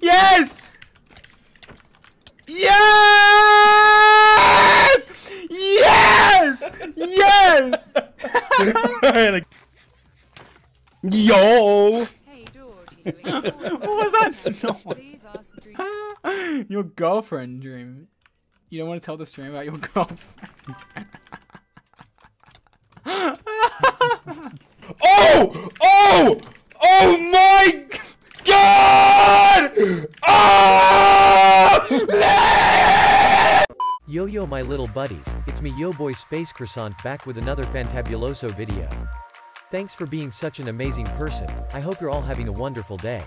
Yes! Yes! Yes! Yes! yo. Hey George, you doing? what was that? Please ask Dream. No. Your girlfriend, Dream. You don't want to tell the stream about your girlfriend. Oh! Oh! Oh my god! Oh! Yo yo my little buddies, it's me Yo Boy Space Croissant back with another Fantabuloso video. Thanks for being such an amazing person, I hope you're all having a wonderful day.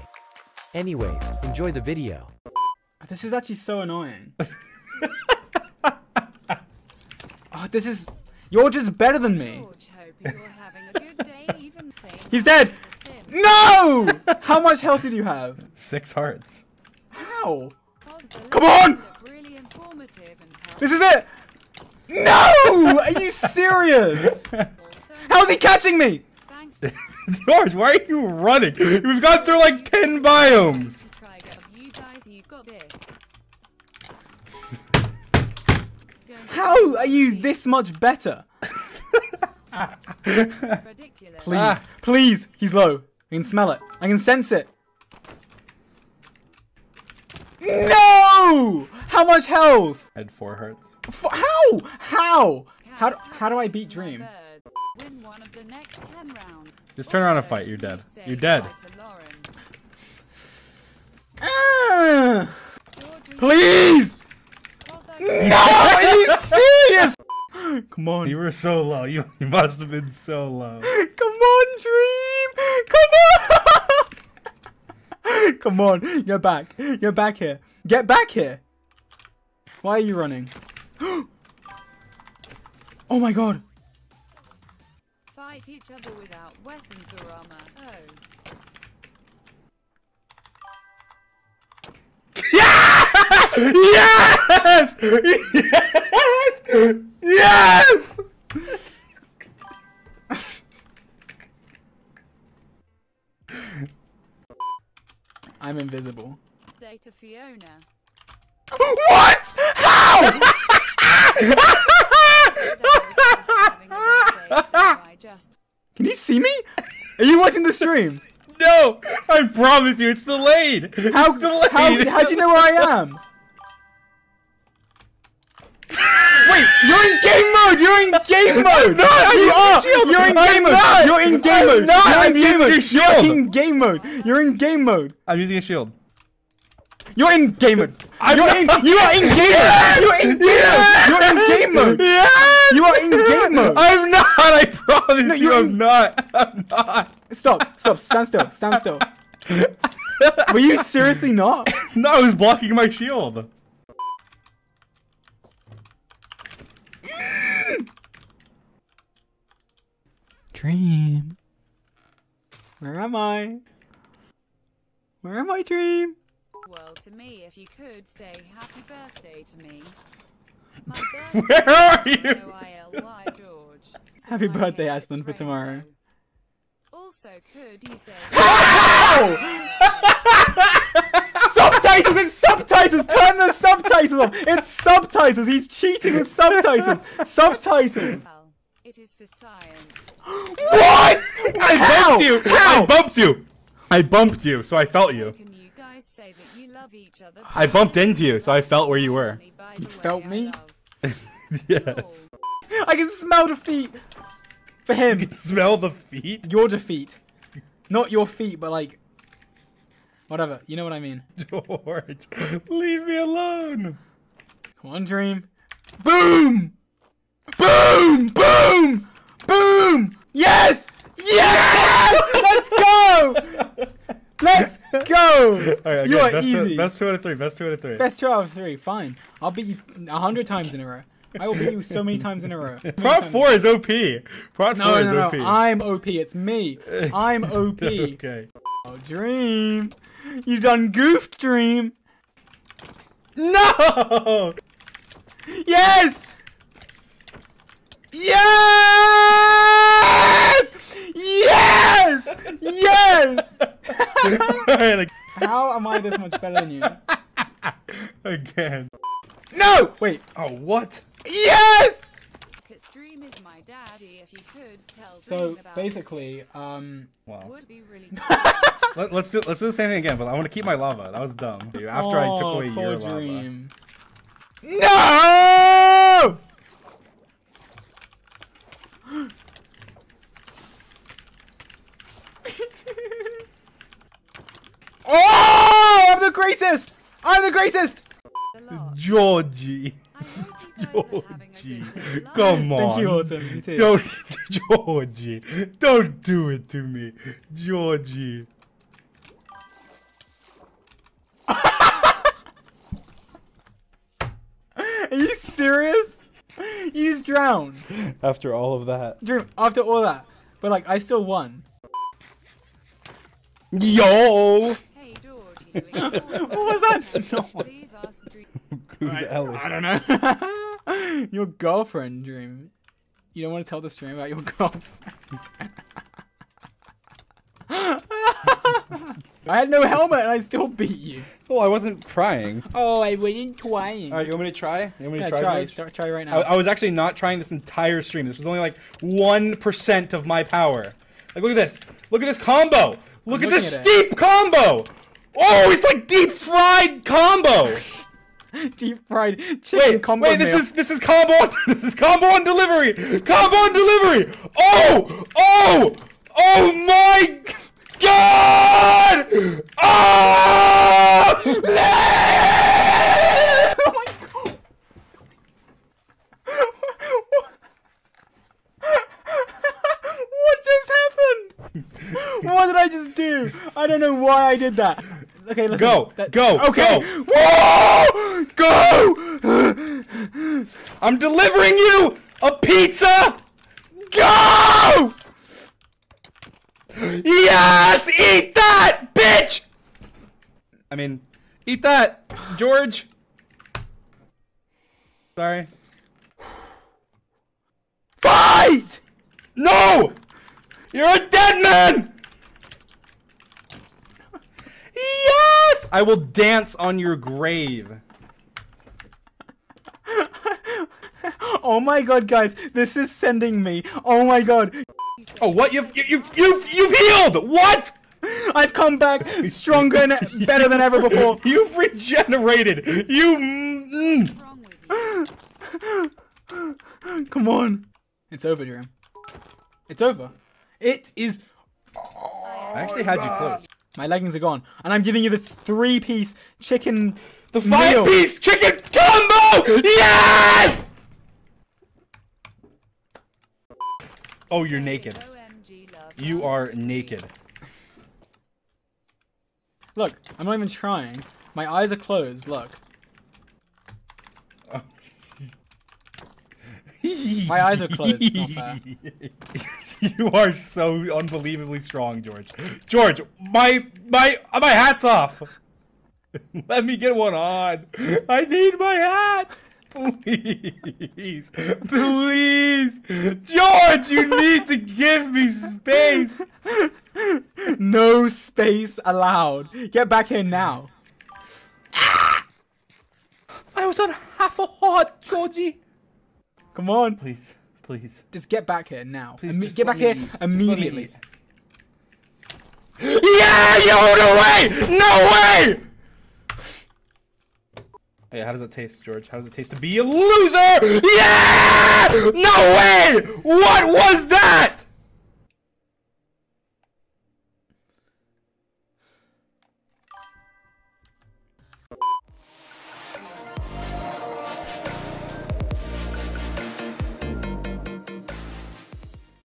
Anyways, enjoy the video. This is actually so annoying. oh, this is. You're just better than me. George, hope you're having a good day, He's dead! it's a sim. No! How much health did you have? Six hearts. How? Come on! look Really informative and This is it! No! Are you serious? How's he catching me? George, why are you running? We've gone through like 10 biomes. to try get you guys. You've got this. Going to How are you this much better? Please, Ah. please. He's low. I can smell it. I can sense it. No! How much health? I had four hearts. F- how? How? How do, how do I beat Dream? Win one of the next 10 rounds. Just turn around and fight. You're dead. You're dead. hi to Lauren. Ah! George, we- Please! No! Are you serious? Come on. You were so low. You, you must have been so low. Come on, Dream! Come on! Come on, you're back. You're back here. Get back here. Why are you running? oh my god. Fight each other without weapons or armor. Oh. Yes! Yes! Yes! I'm invisible. Data Fiona. What? How? Having a bad day, so I just Can you see me? Are you watching the stream? No! I promise you, it's delayed! How, it's delayed! how, how do you know where I am? Wait, you're in game mode! You're in game mode! I'm you are! shield! You're in game mode! not! You're in game I'm mode! not! You're in I'm game using mode! You're in game mode! You're in game mode! I'm using a shield. You're in game mode! I'm You're in, you are in game mode! You're in game mode! You're in game mode! Yes! You are in game mode! I'm not! I promise No, you, you're I'm not! I'm not! Stop! Stop! Stand still! Stand still! Were you seriously not? No, I was blocking my shield. Dream. Where am I? Where am I, Dream? Well to me if you could say happy birthday to me. My birthday Where are you? O-I-L-Y, George. So Happy my birthday, hair Ashlyn, for tomorrow. rainbow. Also, could you say subtitles! It's subtitles! Turn the subtitles off! It's subtitles! He's cheating with subtitles! Subtitles! it is for science. What? I How? bumped you! How? I bumped you! I bumped you, so I felt you. Can you guys say that you love each other? I bumped into you, so I felt where you were. You felt me? yes. I can smell defeat! For him! You can smell the feet? Your defeat. Not your feet, but like. Whatever. You know what I mean. George, leave me alone. Come on, Dream. Boom! Boom! Boom! Boom! Yes! Yes! Let's go! Let's go! Alright, you are easy. Two, best two out of three. Best two out of three. Best two out of three. Fine. I'll beat you a hundred times in a row. I will beat you so many times in a row. Prot four is OP. Prot No, four no, is no. OP. I'm OP. It's me. I'm OP. okay. Oh, Dream. You done goofed, Dream. No! Yes! Yes! Yes! Yes! How am I this much better than you? Again. No! Wait. Oh, what? Yes! Dream is my daddy. If you could tell So basically, um, Wow. would be really Let, us do let's do the same thing again, but I want to keep my lava. That was dumb. After I took oh, away poor your lava. dream. No! Oh! I'm the greatest! I'm the greatest! Georgie. I hope you guys are having a Georgie. good day. Love Come on. Thank you, Autumn. You too. Don't, Georgie. Don't do it to me, Georgie. Are you serious? You just drowned. After all of that. Dream, after all that. But like, I still won. Yo! Hey Georgie, doing your What was that? No. Who's Ellie? I don't know. your girlfriend, Dream. You don't want to tell the stream about your girlfriend. I had no helmet and I still beat you. Oh, I wasn't trying. Oh, I wasn't trying. Alright, you want me to try? You want me yeah, to try. George? Start, try right now. I was actually not trying this entire stream. This was only like 1% of my power. Like, look at this. Look at this combo. Look at this at steep combo. Oh, it's like deep fried combo. Deep fried chicken Wait, combo wait, this meal. is this is combo on, this is combo on delivery. Combo on delivery. Oh, oh, oh my god. Oh! oh my god. what just happened? what did I just do? I don't know why I did that. Okay, let's Go, that- go, Okay. go. Whoa! Go! I'm delivering you a pizza! Go! Yes! Eat that, bitch! I mean, eat that, George. Sorry. Fight! No! You're a dead man! I will dance on your grave. Oh my god, guys, this is sending me. Oh my god. Oh, what? You've you've you've you've healed. What? I've come back stronger and better than ever before. You've regenerated. You. Mm, What's wrong with you? Come on. It's over, Dream. It's over. It is. I actually had you close. My leggings are gone, and I'm giving you the three-piece chicken. The five-piece chicken combo. Yes. Oh, you're naked. You are naked. Look, I'm not even trying. My eyes are closed. Look. My eyes are closed, it's not fair. you are so unbelievably strong, George. George, my my my hat's off. Let me get one on. I need my hat. Please. Please. George, you need to give me space. No space allowed. Get back here now. Ah! I was on half a heart, Georgie. Come on. Please, please. Just get back here now. Please Imme- get back me here. Immediately. Yeah, you no way! No way! Hey, how does it taste, George? How does it taste to be a loser? Yeah! No way! What was that?